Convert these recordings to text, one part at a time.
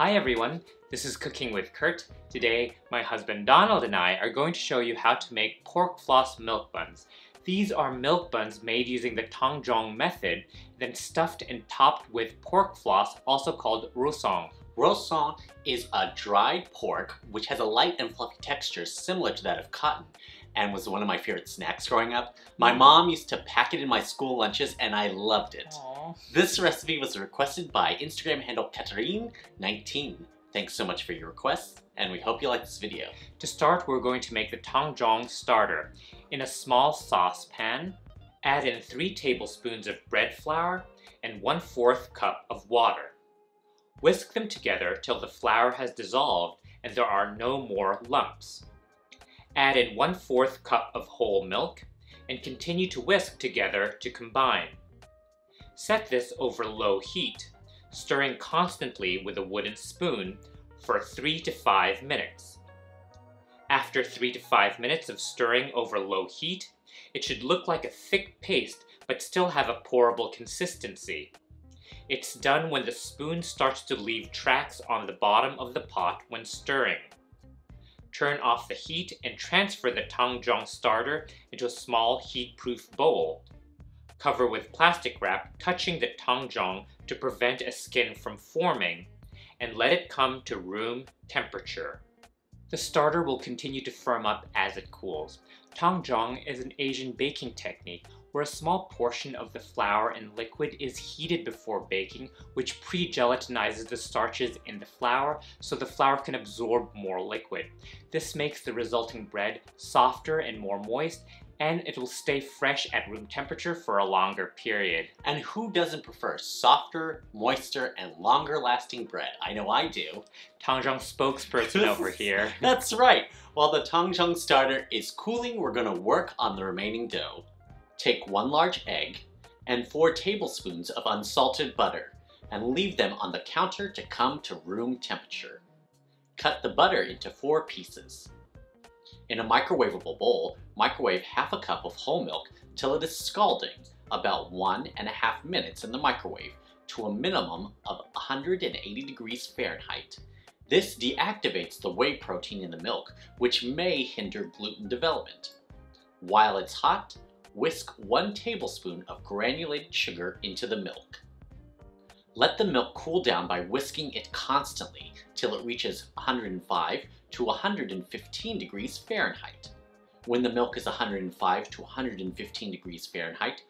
Hi everyone, this is Cooking with Kurt. Today, my husband Donald and I are going to show you how to make pork floss milk buns. These are milk buns made using the Tangzhong method, then stuffed and topped with pork floss, also called rousong. Rousong is a dried pork which has a light and fluffy texture similar to that of cotton and was one of my favorite snacks growing up. My mm. mom used to pack it in my school lunches and I loved it. Aww. This recipe was requested by Instagram handle Katarine19. Thanks so much for your request, and we hope you like this video. To start, we're going to make the Tangzhong starter. In a small saucepan, add in 3 tablespoons of bread flour and 1 4th cup of water. Whisk them together till the flour has dissolved and there are no more lumps. Add in 1 4th cup of whole milk and continue to whisk together to combine. Set this over low heat, stirring constantly with a wooden spoon for 3 to 5 minutes. After 3 to 5 minutes of stirring over low heat, it should look like a thick paste but still have a pourable consistency. It's done when the spoon starts to leave tracks on the bottom of the pot when stirring. Turn off the heat and transfer the Tangzhong starter into a small heat-proof bowl. Cover with plastic wrap, touching the Tangzhong to prevent a skin from forming, and let it come to room temperature. The starter will continue to firm up as it cools. Tangzhong is an Asian baking technique where a small portion of the flour and liquid is heated before baking, which pre-gelatinizes the starches in the flour so the flour can absorb more liquid. This makes the resulting bread softer and more moist, and it will stay fresh at room temperature for a longer period. And who doesn't prefer softer, moister, and longer lasting bread? I know I do. Tangzhong spokesperson over here. That's right. While the Tangzhong starter is cooling, we're gonna work on the remaining dough. Take one large egg and four tablespoons of unsalted butter and leave them on the counter to come to room temperature. Cut the butter into four pieces. In a microwavable bowl, microwave half a cup of whole milk till it is scalding, about one and a half minutes in the microwave to a minimum of 180 degrees Fahrenheit. This deactivates the whey protein in the milk, which may hinder gluten development. While it's hot, whisk 1 tablespoon of granulated sugar into the milk. Let the milk cool down by whisking it constantly till it reaches 105 to 115 degrees Fahrenheit. When the milk is 105 to 115 degrees Fahrenheit,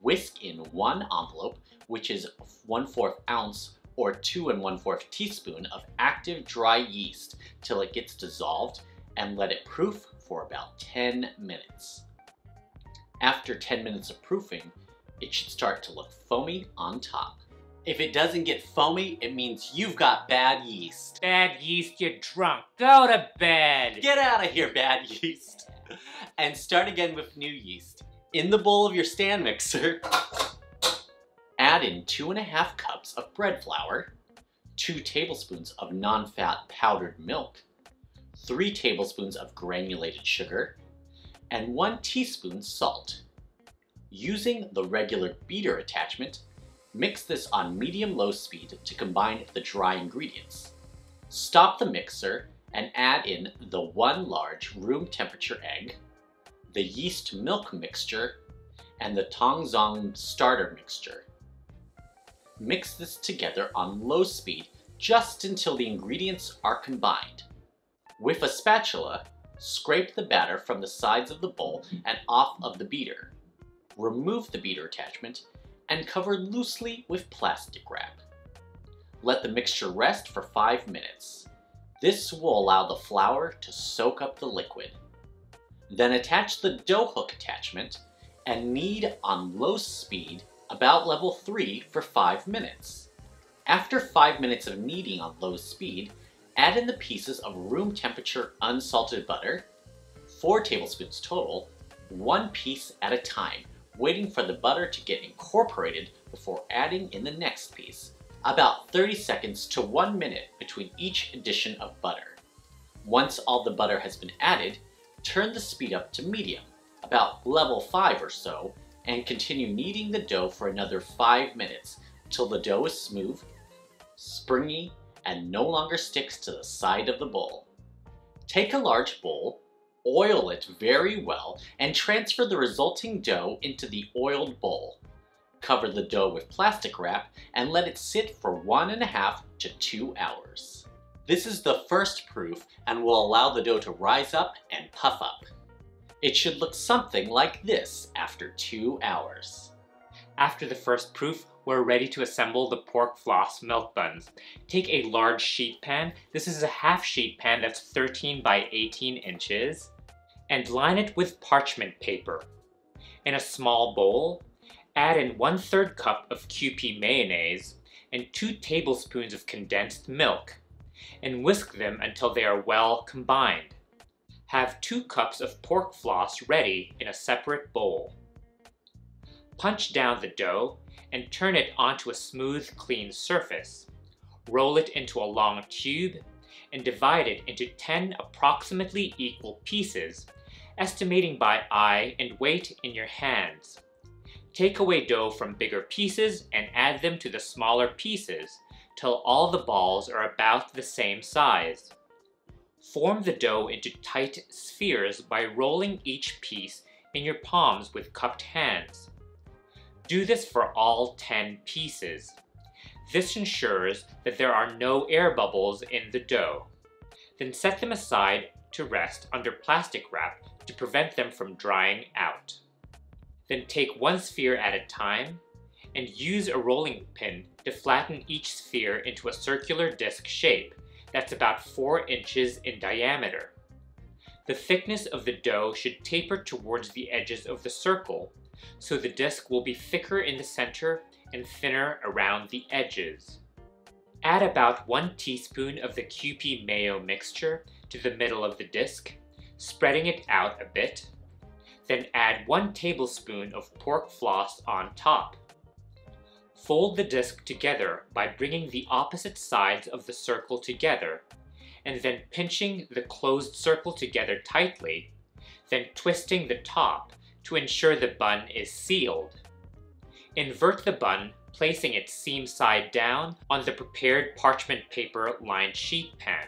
whisk in one envelope, which is 1 4th ounce or 2 and 1 4th teaspoon of active dry yeast till it gets dissolved and let it proof for about 10 minutes. After 10 minutes of proofing, it should start to look foamy on top. If it doesn't get foamy, it means you've got bad yeast. Bad yeast, you're drunk. Go to bed. Get out of here, bad yeast. And start again with new yeast. In the bowl of your stand mixer, add in two and a half cups of bread flour, two tablespoons of non-fat powdered milk, three tablespoons of granulated sugar, and 1 teaspoon salt. Using the regular beater attachment, mix this on medium-low speed to combine the dry ingredients. Stop the mixer and add in the one large room temperature egg, the yeast milk mixture, and the Tangzhong starter mixture. Mix this together on low speed just until the ingredients are combined. With a spatula, Scrape the batter from the sides of the bowl and off of the beater. Remove the beater attachment and cover loosely with plastic wrap. Let the mixture rest for 5 minutes. This will allow the flour to soak up the liquid. Then attach the dough hook attachment and knead on low speed about level 3 for 5 minutes. After 5 minutes of kneading on low speed, Add in the pieces of room temperature unsalted butter, 4 tablespoons total, one piece at a time, waiting for the butter to get incorporated before adding in the next piece. About 30 seconds to 1 minute between each addition of butter. Once all the butter has been added, turn the speed up to medium, about level 5 or so, and continue kneading the dough for another 5 minutes till the dough is smooth, springy, and no longer sticks to the side of the bowl. Take a large bowl, oil it very well, and transfer the resulting dough into the oiled bowl. Cover the dough with plastic wrap and let it sit for one and a half to two hours. This is the first proof and will allow the dough to rise up and puff up. It should look something like this after two hours. After the first proof, we're ready to assemble the pork floss milk buns. Take a large sheet pan, this is a half sheet pan that's 13 by 18 inches, and line it with parchment paper. In a small bowl, add in 1 3rd cup of Kewpie mayonnaise and 2 tablespoons of condensed milk, and whisk them until they are well combined. Have 2 cups of pork floss ready in a separate bowl. Punch down the dough and turn it onto a smooth, clean surface. Roll it into a long tube and divide it into 10 approximately equal pieces, estimating by eye and weight in your hands. Take away dough from bigger pieces and add them to the smaller pieces till all the balls are about the same size. Form the dough into tight spheres by rolling each piece in your palms with cupped hands. Do this for all 10 pieces. This ensures that there are no air bubbles in the dough. Then set them aside to rest under plastic wrap to prevent them from drying out. Then take one sphere at a time and use a rolling pin to flatten each sphere into a circular disc shape that's about 4 inches in diameter. The thickness of the dough should taper towards the edges of the circle so the disc will be thicker in the center and thinner around the edges. Add about 1 teaspoon of the Kewpie mayo mixture to the middle of the disc, spreading it out a bit. Then add 1 tablespoon of pork floss on top. Fold the disc together by bringing the opposite sides of the circle together, and then pinching the closed circle together tightly, then twisting the top to ensure the bun is sealed. Invert the bun, placing it seam side down on the prepared parchment paper lined sheet pan.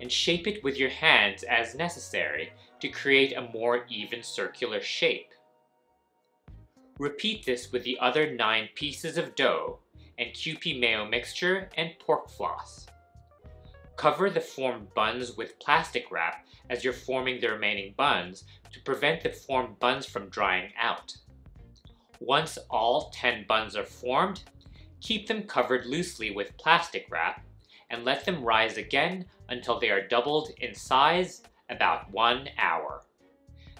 And shape it with your hands as necessary to create a more even circular shape. Repeat this with the other 9 pieces of dough and Kewpie mayo mixture and pork floss. Cover the formed buns with plastic wrap as you're forming the remaining buns to prevent the formed buns from drying out. Once all 10 buns are formed, keep them covered loosely with plastic wrap and let them rise again until they are doubled in size about one hour.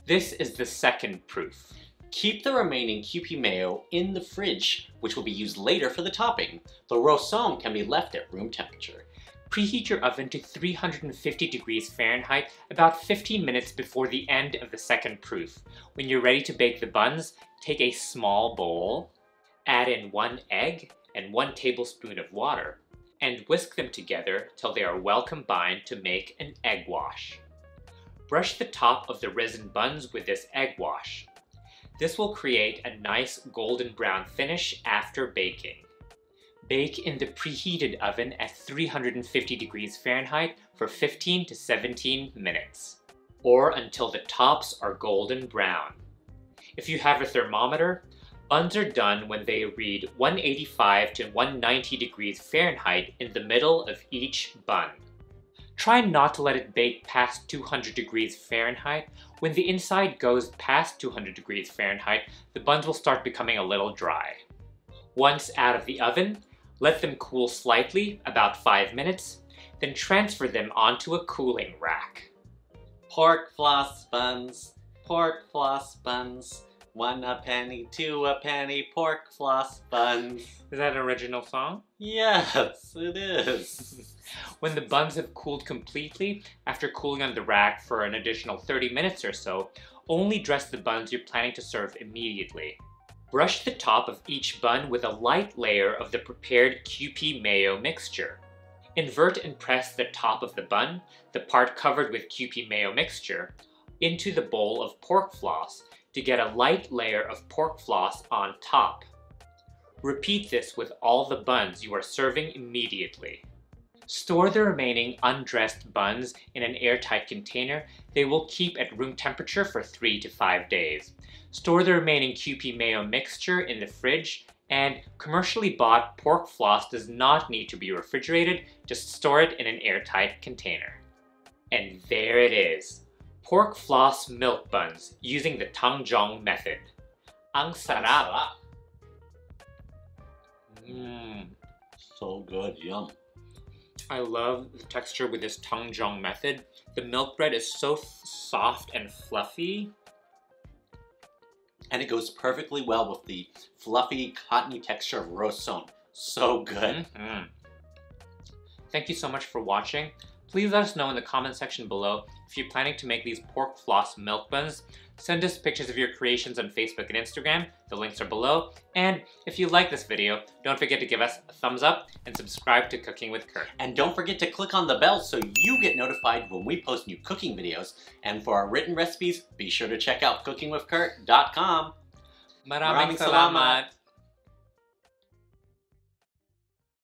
This is the second proof. Keep the remaining Kewpie mayo in the fridge, which will be used later for the topping. The rousong can be left at room temperature. Preheat your oven to 350 degrees Fahrenheit about 15 minutes before the end of the second proof. When you're ready to bake the buns, take a small bowl, add in one egg and one tablespoon of water, and whisk them together till they are well combined to make an egg wash. Brush the top of the risen buns with this egg wash. This will create a nice golden brown finish after baking. Bake in the preheated oven at 350 degrees Fahrenheit for 15 to 17 minutes, or until the tops are golden brown. If you have a thermometer, buns are done when they read 185 to 190 degrees Fahrenheit in the middle of each bun. Try not to let it bake past 200 degrees Fahrenheit. When the inside goes past 200 degrees Fahrenheit, the buns will start becoming a little dry. Once out of the oven, let them cool slightly, about 5 minutes, then transfer them onto a cooling rack. Pork floss buns, pork floss buns, one a penny, two a penny, pork floss buns. Is that an original song? Yes, it is. when the buns have cooled completely, after cooling on the rack for an additional 30 minutes or so, only dress the buns you're planning to serve immediately. Brush the top of each bun with a light layer of the prepared Kewpie mayo mixture. Invert and press the top of the bun, the part covered with Kewpie mayo mixture, into the bowl of pork floss to get a light layer of pork floss on top. Repeat this with all the buns you are serving immediately. Store the remaining undressed buns in an airtight container. They will keep at room temperature for 3 to 5 days. Store the remaining Kewpie mayo mixture in the fridge and commercially bought pork floss does not need to be refrigerated, just store it in an airtight container. And there it is. Pork floss milk buns using the Tangzhong method. Ang sarap! Mmm. So good, yum. I love the texture with this Tangzhong method. The milk bread is so soft and fluffy. And it goes perfectly well with the fluffy, cottony texture of rousong. So good. Mm -hmm. Thank you so much for watching. Please let us know in the comment section below if you're planning to make these pork floss milk buns. Send us pictures of your creations on Facebook and Instagram. The links are below. And if you like this video, don't forget to give us a thumbs up and subscribe to Cooking with Kurt. And don't forget to click on the bell so you get notified when we post new cooking videos. And for our written recipes, be sure to check out cookingwithkurt.com. Maraming salamat!